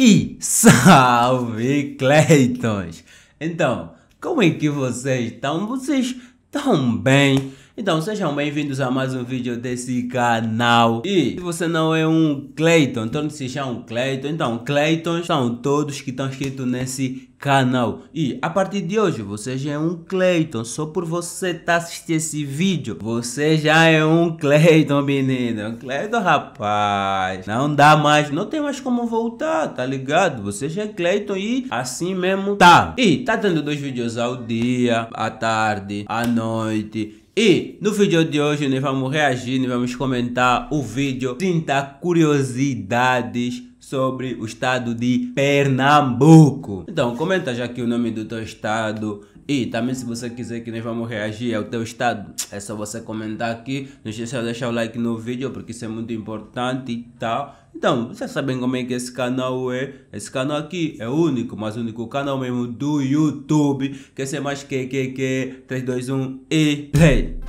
E salve Cleitons! Então, como é que vocês estão? Vocês estão bem? Então sejam bem-vindos a mais um vídeo desse canal. E se você não é um Clayton, torne-se já um Clayton. Então Claytons são todos que estão inscritos nesse canal. E a partir de hoje você já é um Clayton. Só por você estar tá assistindo esse vídeo Você já é um Clayton menino Clayton rapaz. Não dá mais, não tem mais como voltar, tá ligado? Você já é Clayton e assim mesmo tá. E tá tendo dois vídeos ao dia, à tarde, à noite e no vídeo de hoje nós vamos reagir, nós vamos comentar o vídeo 30 curiosidades sobre o estado de Pernambuco. Então comenta já aqui o nome do teu estado, e também se você quiser que nós vamos reagir ao teu estado, é só você comentar aqui. Não esqueça de deixar o like no vídeo, porque isso é muito importante e tal. Então, vocês sabem como é que esse canal é. Esse canal aqui é único, mas único canal mesmo do YouTube. Quer ser mais que, que, que, 3, 2, 1 e play.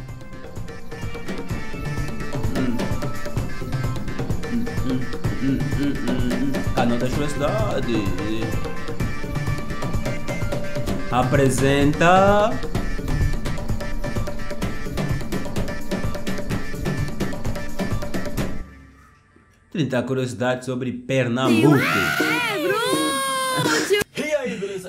Canal das curiosidades apresenta. Trinta curiosidades sobre Pernambuco.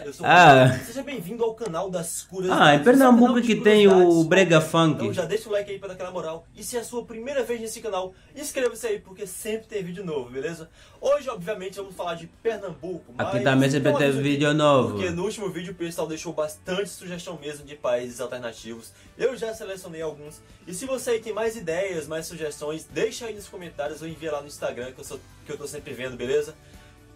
Eu sou ah. Seja bem-vindo ao canal das curiosidades. Ah, é Pernambuco que tem o Brega Funk. Então já deixa o like aí pra dar aquela moral. E se é a sua primeira vez nesse canal, inscreva-se aí, porque sempre tem vídeo novo, beleza? Hoje, obviamente, vamos falar de Pernambuco. Aqui também sempre tem vídeo novo. Porque no último vídeo o pessoal deixou bastante sugestão mesmo de países alternativos. Eu já selecionei alguns. E se você aí tem mais ideias, mais sugestões, deixa aí nos comentários ou envia lá no Instagram, que eu, sou, que eu tô sempre vendo, beleza?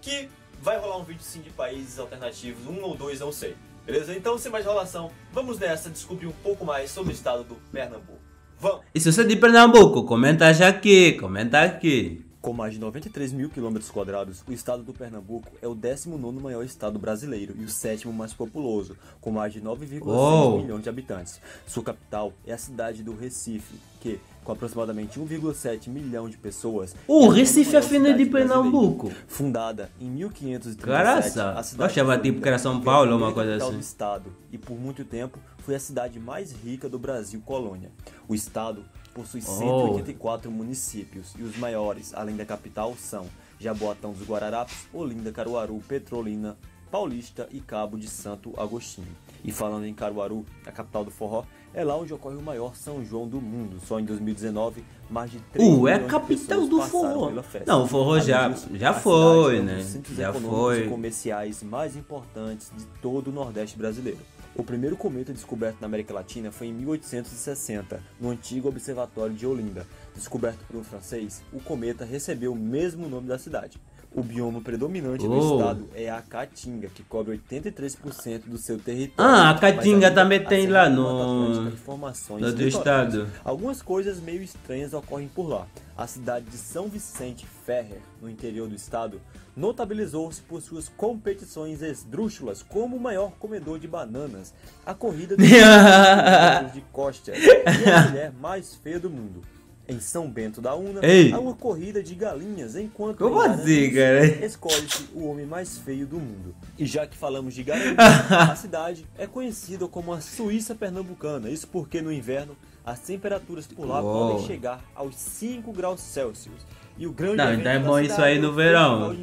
Que vai rolar um vídeo sim de países alternativos, um ou dois, não sei. Beleza? Então, sem mais enrolação, vamos nessa descobrir um pouco mais sobre o estado do Pernambuco. Vamos! E se você é de Pernambuco, comenta já aqui, comenta aqui. Com mais de 93 mil quilômetros quadrados, o estado do Pernambuco é o 19 maior estado brasileiro e o sétimo mais populoso, com mais de 9,6 milhões de habitantes. Sua capital é a cidade do Recife, que, com aproximadamente 1,7 milhão de pessoas. O é Recife é fina de Pernambuco. Fundada em 1537, Caraca, a cidade eu achava tipo que era São Paulo ou uma coisa assim. do estado e por muito tempo foi a cidade mais rica do Brasil colônia. O estado possui 184 oh. municípios e os maiores, além da capital, são Jaboatão dos Guararapes, Olinda, Caruaru, Petrolina, Paulista e Cabo de Santo Agostinho. E falando em Caruaru, a capital do forró, é lá onde ocorre o maior São João do mundo. Só em 2019, mais de 3 uh, é capital do forró. Não, o forró já, já foi, né? Já foi. E comerciais mais importantes de todo o Nordeste brasileiro. O primeiro cometa descoberto na América Latina foi em 1860, no antigo Observatório de Olinda. Descoberto por um francês, o cometa recebeu o mesmo nome da cidade. O bioma predominante oh. do estado é a Caatinga, que cobre 83% do seu território. Ah, a Caatinga também tem lá no, no do estado. Algumas coisas meio estranhas ocorrem por lá. A cidade de São Vicente Ferrer, no interior do estado, notabilizou-se por suas competições esdrúxulas como o maior comedor de bananas, a corrida dos de Costa e a mulher mais feia do mundo em São Bento da Una, Ei. há uma corrida de galinhas, enquanto Como assim, cara? escolhe-se o homem mais feio do mundo. E já que falamos de galinhas, a cidade é conhecida como a Suíça Pernambucana. Isso porque no inverno as temperaturas por lá Uou. podem chegar aos 5 graus Celsius. E o grande Não, então é bom isso aí no verão.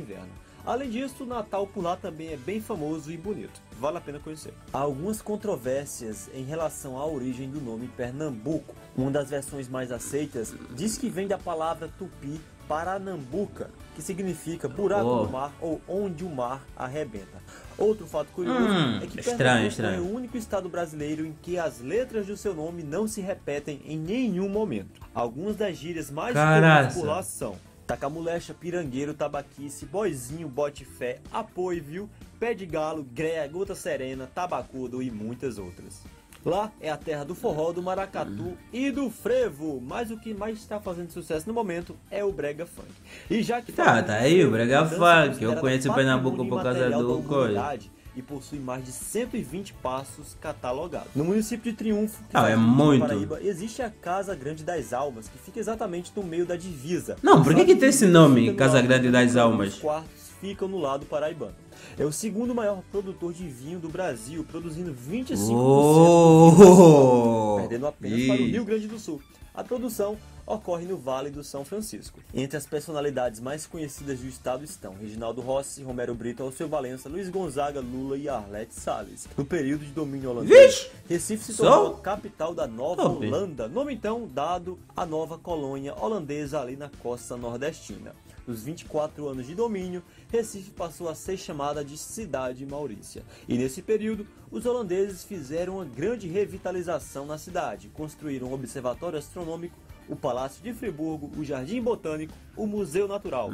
Além disso, o Natal por lá também é bem famoso e bonito. Vale a pena conhecer. Há algumas controvérsias em relação à origem do nome Pernambuco. Uma das versões mais aceitas diz que vem da palavra tupi Paranambuca, que significa buraco oh. do mar ou onde o mar arrebenta. Outro fato curioso hum, é que estranho, Pernambuco estranho. é o único estado brasileiro em que as letras do seu nome não se repetem em nenhum momento. Algumas das gírias mais comuns por lá são Tacamulecha, pirangueiro, tabaquice, boizinho, bote fé, apoio, viu? Pé de galo, greia, gota serena, tabacudo e muitas outras. Lá é a terra do forró, do maracatu e do frevo, mas o que mais está fazendo sucesso no momento é o brega funk. E já que tá, tá aí o brega funk, eu conheço o Pernambuco por causa do coisa e possui mais de 120 passos catalogados. No município de Triunfo, que ah, é muito. Paraíba, existe a Casa Grande das Almas, que fica exatamente no meio da divisa. Não, por que, que tem esse nome, Casa Grande das Almas? quartos ficam no lado paraibano. É o segundo maior produtor de vinho do Brasil, produzindo 25% Oh! do vinho, perdendo apenas para o. Rio Grande do Sul. A produção ocorre no Vale do São Francisco. Entre as personalidades mais conhecidas do estado estão Reginaldo Rossi, Romero Brito, Alceu Valença, Luiz Gonzaga, Lula e Arlete Salles. No período de domínio holandês, Vixe! Recife se tornou a capital da Nova. Holanda, nome então dado à nova colônia holandesa ali na costa nordestina. Nos 24 anos de domínio, Recife passou a ser chamada de Cidade Maurícia. E nesse período, os holandeses fizeram uma grande revitalização na cidade. Construíram um observatório astronômico, o Palácio de Friburgo, o Jardim Botânico, o Museu Natural.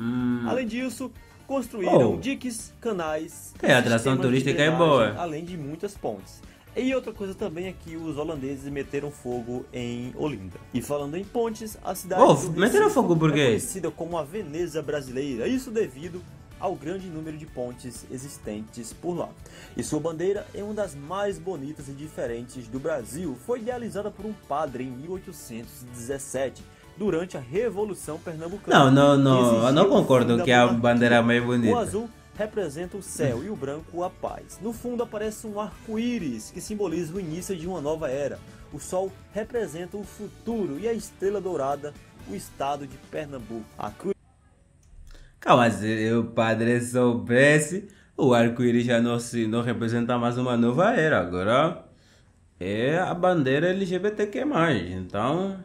Além disso, construíram Oh. diques, canais, É, a atração turística é boa. além de muitas pontes. E outra coisa também é que os holandeses meteram fogo em Olinda. E falando em pontes, a cidade Oh, do meteram fogo é conhecida como a Veneza brasileira. Isso devido ao grande número de pontes existentes por lá. E sua bandeira é uma das mais bonitas e diferentes do Brasil. Foi idealizada por um padre em 1817, durante a Revolução Pernambucana. Não, não, não. Eu não o concordo que a bandeira é mais O bonita. azul representa o céu e o branco a paz. No fundo aparece um arco-íris que simboliza o início de uma nova era. O sol representa o futuro e a estrela dourada, o estado de Pernambuco. A cruz Calma, se o padre soubesse, o arco-íris já não, se, não representa mais uma nova era. Agora é a bandeira LGBTQ+. Então,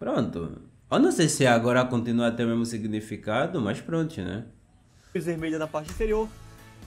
pronto. Eu não sei se agora continua a ter o mesmo significado, mas pronto, né? vermelha na parte inferior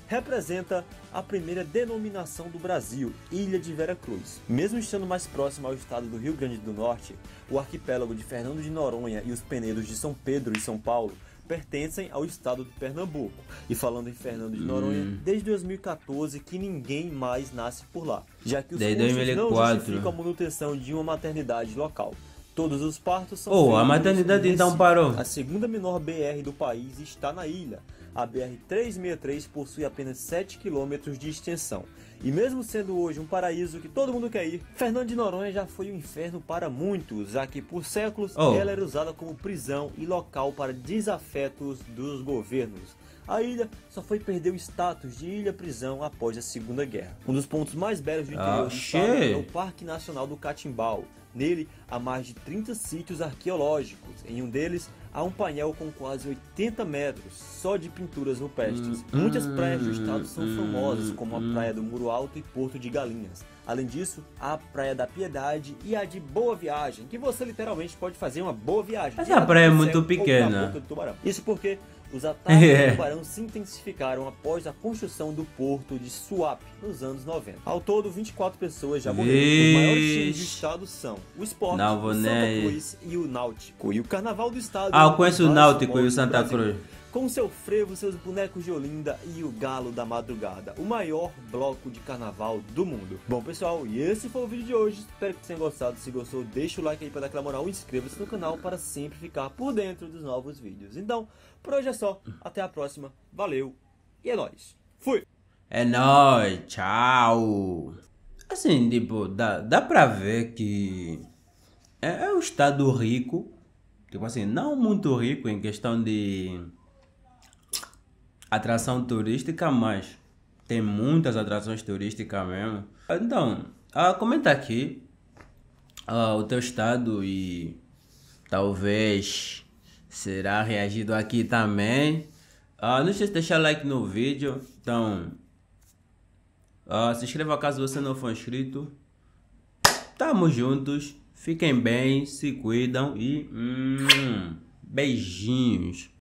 representa a primeira denominação do Brasil, Ilha de Vera Cruz. Mesmo estando mais próximo ao estado do Rio Grande do Norte, o arquipélago de Fernando de Noronha e os penedos de São Pedro e São Paulo pertencem ao estado de Pernambuco. E falando em Fernando de Noronha, desde 2014 que ninguém mais nasce por lá, já que os Desde custos não 2004. justificam a manutenção de uma maternidade local. Todos os partos são Oh, a maternidade em então parou. A segunda menor BR do país está na ilha. A BR-363 possui apenas 7 km de extensão. E mesmo sendo hoje um paraíso que todo mundo quer ir, Fernando de Noronha já foi um inferno para muitos, já que por séculos Oh. ela era usada como prisão e local para desafetos dos governos. A ilha só foi perder o status de ilha-prisão após a Segunda Guerra. Um dos pontos mais belos do interior Ah, do estado é o Parque Nacional do Catimbau. Nele há mais de 30 sítios arqueológicos. Em um deles há um painel com quase 80 metros só de pinturas rupestres. Muitas praias do estado são famosas, como a Praia do Muro Alto e Porto de Galinhas. Além disso, há a Praia da Piedade e a de Boa Viagem, que você literalmente pode fazer uma boa viagem. Essa praia é muito pequena. Isso porque os ataques É. do tubarão se intensificaram após a construção do porto de Suape nos anos 90. Ao todo, 24 pessoas já morreram. Os maiores times do estado são o Sport, Não o Santa Cruz e o Náutico. E o Carnaval do Estado. Ah, eu conheço o Náutico e o Santa Brasil. Com seu frevo, seus bonecos de Olinda e o Galo da Madrugada, o maior bloco de carnaval do mundo. Bom, pessoal, e esse foi o vídeo de hoje. Espero que tenham gostado. Se gostou, deixa o like aí para dar aquela moral. Inscreva-se no canal para sempre ficar por dentro dos novos vídeos. Então, por hoje é só. Até a próxima. Valeu e é nóis. Fui! É nóis, tchau. Assim, tipo, dá, dá pra ver que é, é um estado rico, tipo assim, não muito rico em questão de atração turística, mas tem muitas atrações turísticas mesmo. Então, ah, comenta aqui ah, o teu estado e talvez será reagido aqui também. Ah, não esqueça de deixar like no vídeo. Então, ah, se inscreva caso você não for inscrito. Tamo juntos. Fiquem bem, se cuidam e hum, beijinhos.